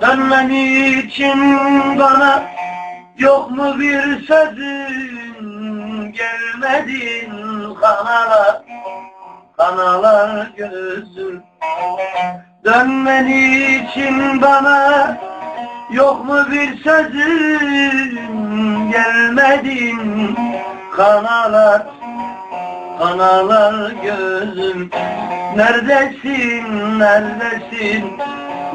Dönmen için bana yok mu bir sözün? Gelmedin kanala kanala gözüm Dönmen için bana yok mu bir sözün gelmedin kanalar kanalar gözüm. Neredesin neredesin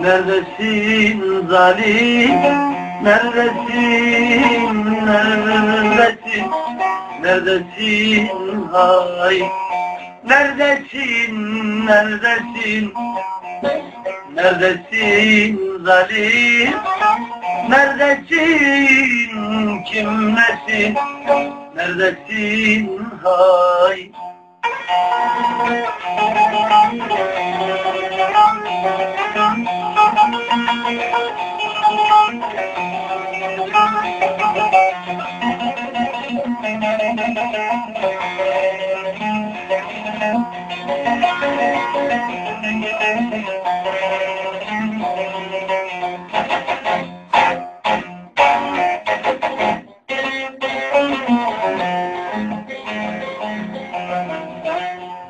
neredesin zalim? Neredesin neredesin neredesin? Hay. Neredesin? Neredesin? Neredesin zalim? Neredesin? Kimlesin? Neredesin? Hay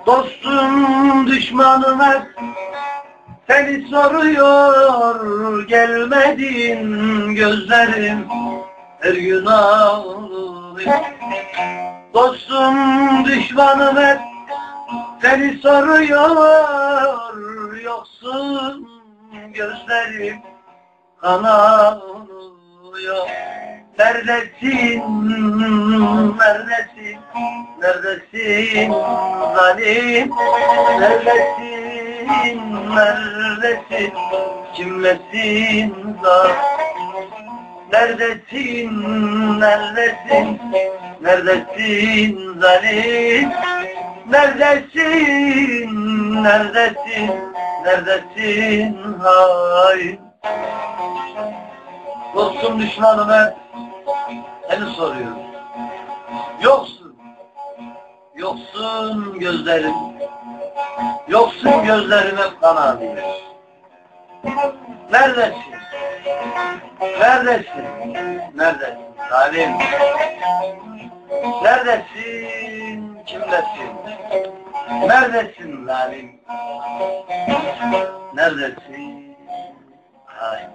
Dostum düşmanım hep seni soruyor gelmedin gözlerim her gün ağlıyor. Dostum düşmanım hep seni soruyor yoksun gözlerim kan ağlıyor. Neredesin, neredesin, neredesin zalim, neredesin, neredesin, kimlesin zalim. Neredesin, neredesin, neredesin zalim, neredesin, neredesin, neredesin hain. Dostum düşmanım hep seni soruyor. Yoksun, yoksun gözlerim, yoksun gözlerim hep kan ağlıyor. Neredesin? Neredesin? Neredesin? Zalim. Neredesin? Kimlesin? Neredesin zalim? Neredesin? Hayır.